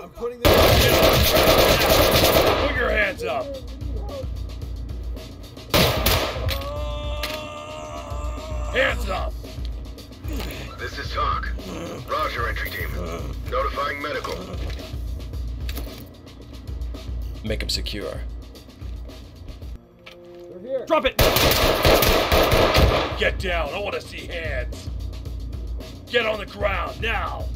I'm putting them. Put your hands up. Hands up. This is TOC. Roger, entry team. Notifying medical. Make him secure. They're here. Drop it. Get down. I want to see hands. Get on the ground now.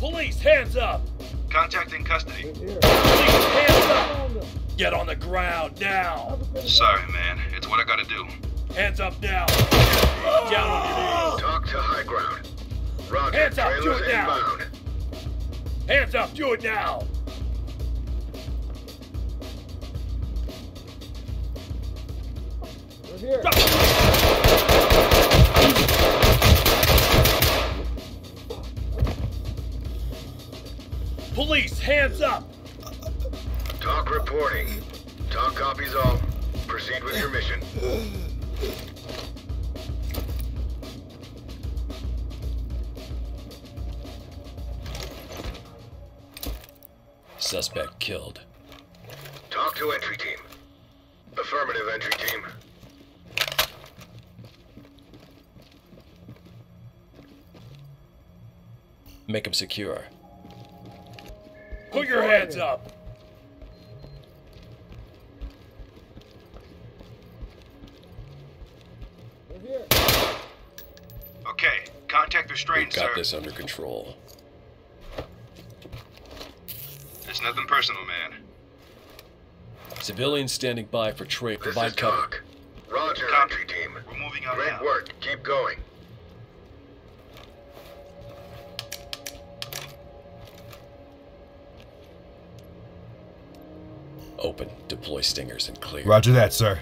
Police, hands up. Contacting custody. Police, hands up. Get on the ground now. Sorry, man. It's what I gotta do. Hands up now. Down on your knees. TOC to high ground. Roger, Hands up, do it now. inbound. Hands up. Do it now. We're Drop hands up. TOC reporting. TOC copies all. Proceed with your mission. Suspect killed. TOC to entry team. Affirmative, entry team. Make him secure. Put your hands up. Okay, contact the strain, We've got sir. this under control. It's nothing personal, man. Civilians standing by for trade. This Provide is cover. TOC. Roger, Copy. entry team. We're moving out Great now. work. Keep going. Open. Deploy stingers and clear. Roger that, sir.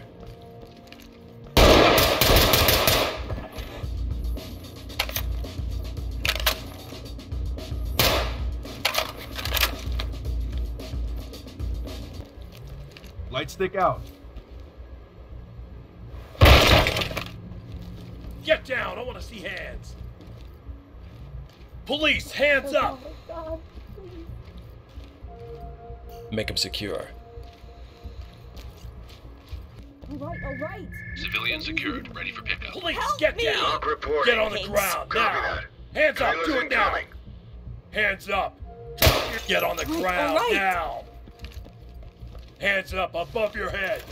Light stick out. Get down. I want to see hands. Police, hands up. Make him secure. All right, all right. Civilian secured, ready for pickup. Police, Help get me. down. TOC reporting. Get on the Thanks. ground Copy now. that. Hands up. Do it now. Hands up. Get on the ground right. now. Hands up above your head.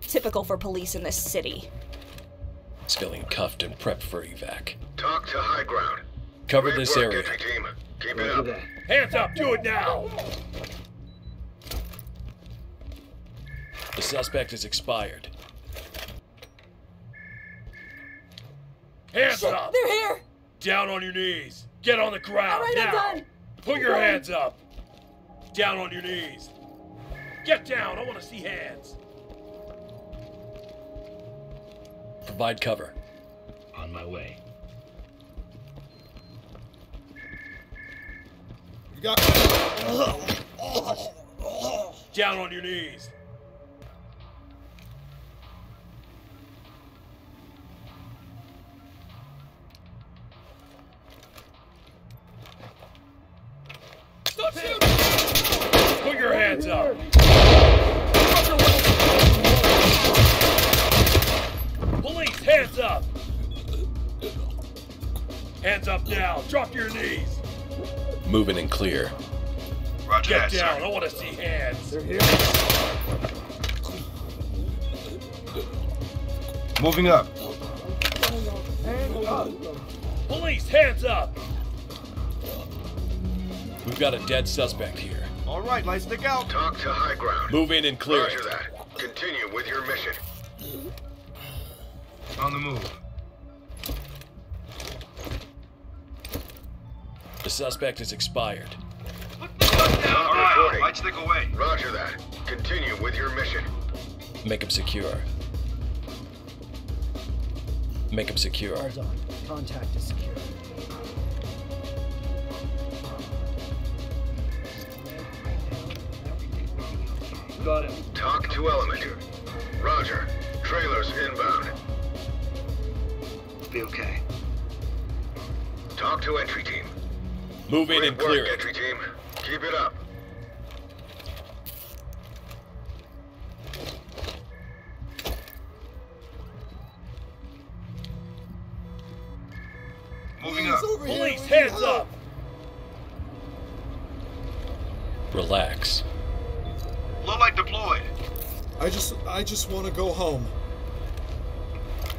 Typical for police in this city. Civilian cuffed and prepped for evac. TOC to high ground. Cover Great this work, area. team. Keep it up. Hands up. Do it now. The suspect is expired. Hands Shit, up. they're here. Down on your knees. Get on the ground All right, now. I'm done. Put your I'm done. hands up. Down on your knees. Get down. I want to see hands. Provide cover. On my way. You got. Down on your knees. Hands up now. Drop your knees. Moving and clear. Roger Get that, down. sir. I want to see hands. Moving up. Police, hands up. We've got a dead suspect here. All right, light stick out. TOC to high ground. Move in and clear Roger that. Continue with your mission. On the move. The suspect is expired. All right, reporting. stick away. Roger that. Continue with your mission. Make him secure. Make him secure. Guards on. Contact is secure. Got him. TOC to element. Roger. Trailers inbound. Be okay. TOC to entry team. Move in and clear work, it. entry team. Keep it up. Moving up. Police, hands up! Relax. Low light deployed. I just I just want to go home.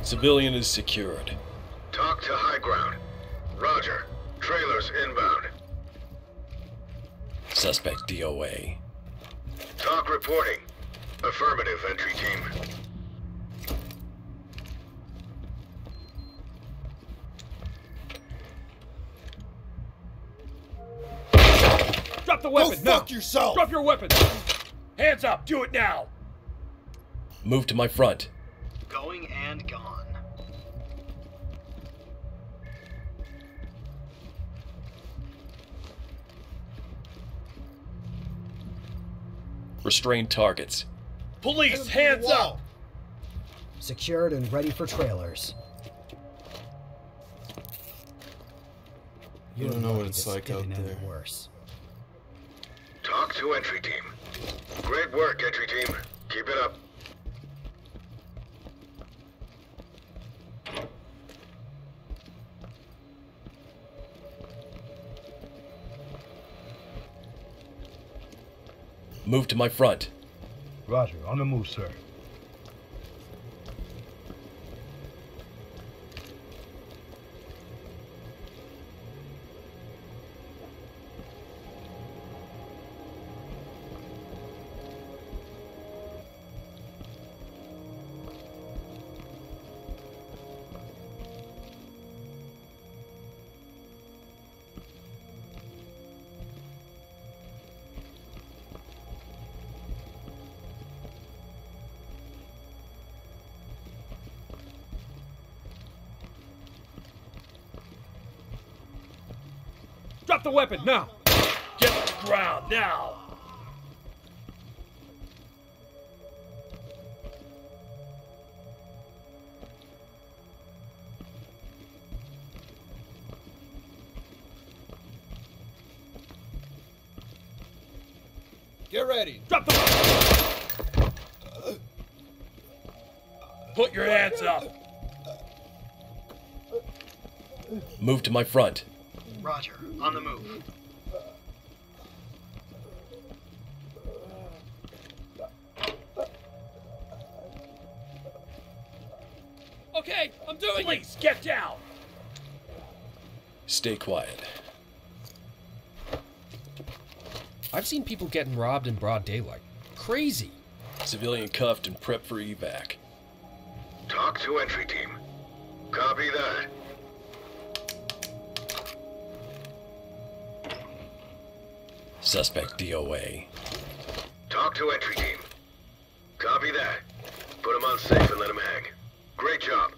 Civilian is secured. TOC to high ground. Roger. Trailers inbound. Suspect DOA. TOC reporting. Affirmative, entry team. Drop the Go weapon now! fuck yourself. Drop your weapon! Hands up! Do it now! Move to my front. Going and gone. Restrain targets. Police, hands up! Secured and ready for trailers. You don't know what it's like out there. Worse. TOC to entry team. Great work, entry team. Keep it up. Move to my front. Roger. On the move, sir. Drop the weapon now! Get on the ground now! Get ready. Drop the weapon! Put your hands up! Move to my front. Roger. On the move. Okay, I'm doing it. Please get down! Stay quiet. I've seen people getting robbed in broad daylight. Crazy. Civilian cuffed and prepped for evac. TOC to entry team. Copy that. Suspect DOA. TOC to entry team. Copy that. Put him on safe and let him hang. Great job.